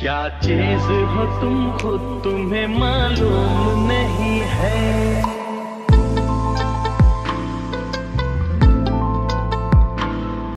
क्या चीज़ हो तुम खुद तुम्हें मालूम?